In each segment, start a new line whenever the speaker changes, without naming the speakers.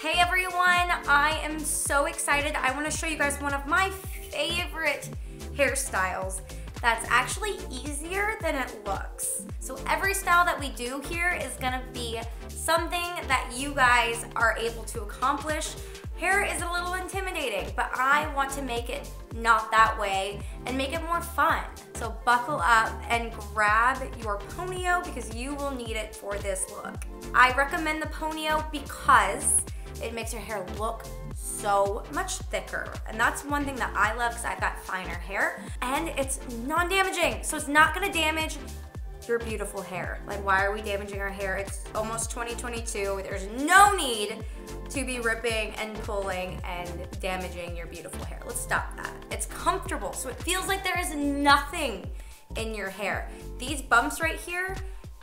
Hey everyone, I am so excited. I wanna show you guys one of my favorite hairstyles that's actually easier than it looks. So every style that we do here is gonna be something that you guys are able to accomplish. Hair is a little intimidating, but I want to make it not that way and make it more fun. So buckle up and grab your ponyo because you will need it for this look. I recommend the ponyo because it makes your hair look so much thicker. And that's one thing that I love because I've got finer hair and it's non-damaging. So it's not gonna damage your beautiful hair. Like why are we damaging our hair? It's almost 2022. There's no need to be ripping and pulling and damaging your beautiful hair. Let's stop that. It's comfortable, so it feels like there is nothing in your hair. These bumps right here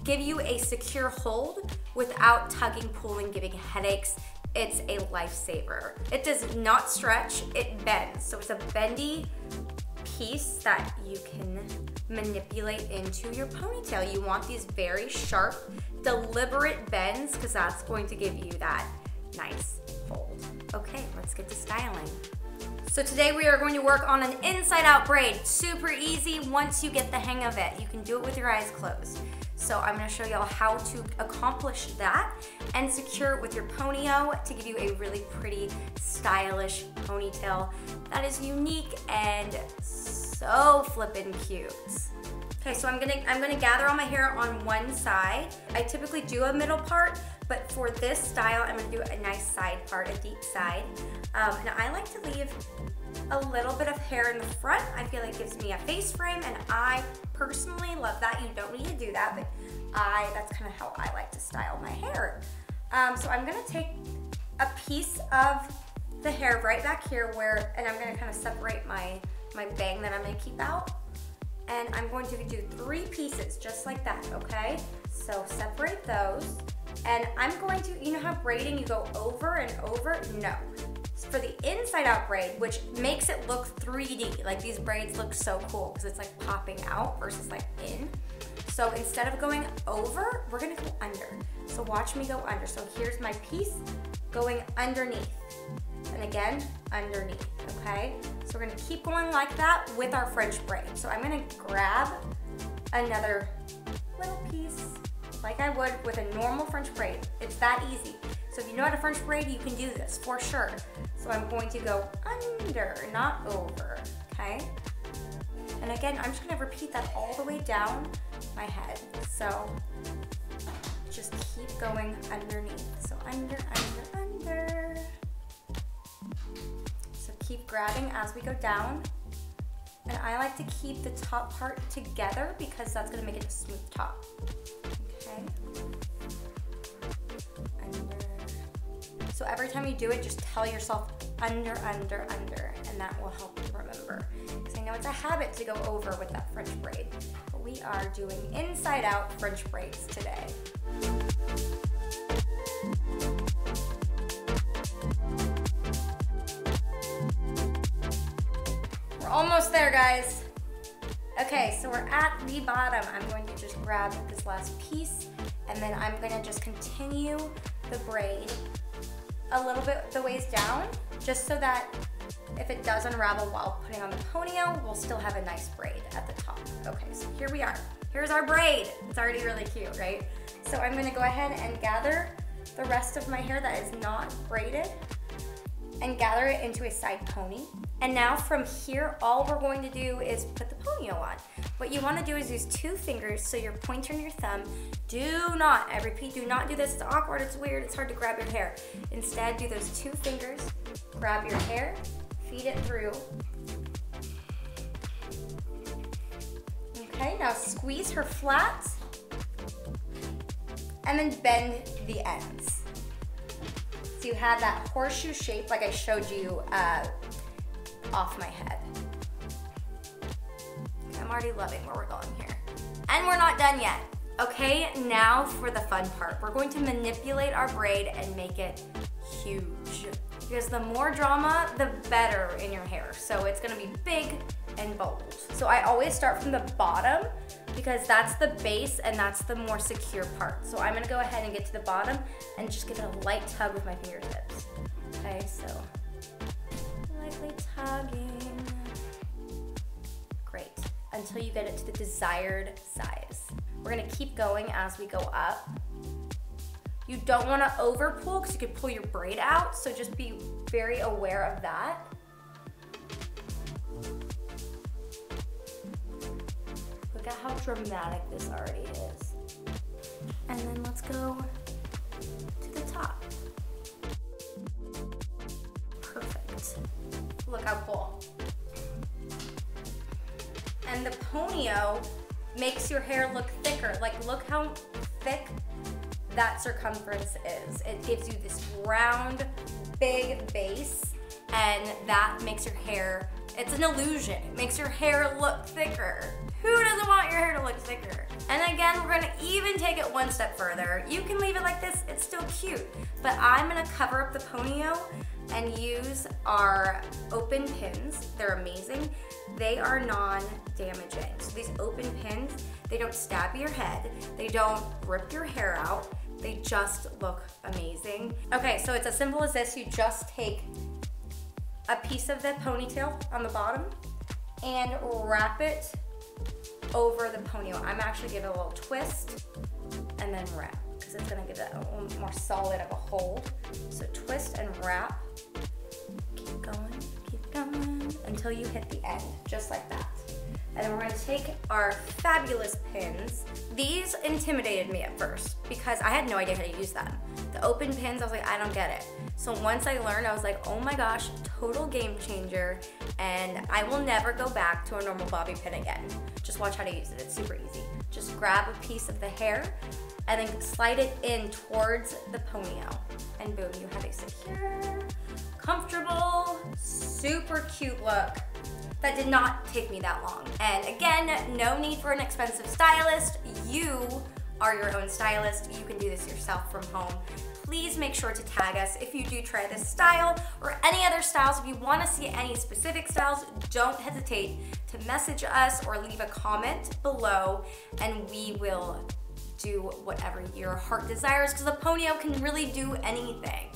give you a secure hold without tugging, pulling, giving headaches it's a lifesaver. It does not stretch, it bends. So it's a bendy piece that you can manipulate into your ponytail. You want these very sharp, deliberate bends because that's going to give you that nice fold. Okay, let's get to styling. So today we are going to work on an inside out braid. Super easy once you get the hang of it. You can do it with your eyes closed. So I'm gonna show y'all how to accomplish that and secure it with your ponyo to give you a really pretty, stylish ponytail that is unique and so flippin' cute. Okay, so I'm gonna, I'm gonna gather all my hair on one side. I typically do a middle part, but for this style, I'm gonna do a nice side part, a deep side. Um, and I like to leave a little bit of hair in the front. I feel like it gives me a face frame and I personally love that. You don't need to do that, but I, that's kind of how I like to style my hair. Um, so I'm gonna take a piece of the hair right back here where, and I'm gonna kind of separate my, my bang that I'm gonna keep out. And I'm going to do three pieces just like that, okay? So separate those. And I'm going to, you know how braiding you go over and over? No, for the inside out braid, which makes it look 3D. Like these braids look so cool because it's like popping out versus like in. So instead of going over, we're gonna go under. So watch me go under. So here's my piece going underneath. And again, underneath, okay? So we're gonna keep going like that with our French braid. So I'm gonna grab another little piece like I would with a normal French braid. It's that easy. So if you know how to French braid, you can do this for sure. So I'm going to go under, not over, okay? And again, I'm just gonna repeat that all the way down my head. So just keep going underneath. So under, under, under. So keep grabbing as we go down. And I like to keep the top part together because that's gonna make it a smooth top. Okay. So every time you do it, just tell yourself under, under, under, and that will help you remember. Because I know it's a habit to go over with that French braid, but we are doing inside out French braids today. We're almost there, guys. Okay, so we're at the bottom. I'm going to just grab this last piece and then I'm gonna just continue the braid a little bit the ways down, just so that if it does unravel while putting on the ponytail, we'll still have a nice braid at the top. Okay, so here we are. Here's our braid. It's already really cute, right? So I'm gonna go ahead and gather the rest of my hair that is not braided and gather it into a side pony. And now from here, all we're going to do is put the ponyo on. What you wanna do is use two fingers, so your pointer and your thumb. Do not, I repeat, do not do this. It's awkward, it's weird, it's hard to grab your hair. Instead, do those two fingers, grab your hair, feed it through. Okay, now squeeze her flat, and then bend the ends. So you have that horseshoe shape like I showed you uh, off my head. I'm already loving where we're going here. And we're not done yet. Okay, now for the fun part. We're going to manipulate our braid and make it huge. Because the more drama, the better in your hair. So it's gonna be big, and bold. So I always start from the bottom because that's the base and that's the more secure part. So I'm gonna go ahead and get to the bottom and just give it a light tug with my fingertips. Okay, so lightly tugging. Great, until you get it to the desired size. We're gonna keep going as we go up. You don't wanna over pull because you could pull your braid out, so just be very aware of that. Look at how dramatic this already is. And then let's go makes your hair look thicker. Like look how thick that circumference is. It gives you this round, big base, and that makes your hair, it's an illusion. It makes your hair look thicker. Who doesn't want your hair to look thicker? And again, we're gonna even take it one step further. You can leave it like this, it's still cute, but I'm gonna cover up the ponyo and use our open pins. They're amazing. They are non-damaging. So these open pins, they don't stab your head, they don't rip your hair out, they just look amazing. Okay, so it's as simple as this. You just take a piece of the ponytail on the bottom and wrap it over the ponytail. I'm actually giving it a little twist and then wrap because it's gonna give it a little more solid of a hold. So twist and wrap. Keep going, keep going until you hit the end, just like that. And then we're gonna take our fabulous pins. These intimidated me at first because I had no idea how to use them. The open pins, I was like, I don't get it. So once I learned, I was like, oh my gosh, total game changer. And I will never go back to a normal bobby pin again. Just watch how to use it, it's super easy. Just grab a piece of the hair and then slide it in towards the ponyo. And boom, you have a secure, comfortable, super cute look that did not take me that long. And again, no need for an expensive stylist. You are your own stylist. You can do this yourself from home. Please make sure to tag us if you do try this style or any other styles. If you want to see any specific styles, don't hesitate to message us or leave a comment below and we will do whatever your heart desires because the ponyo can really do anything.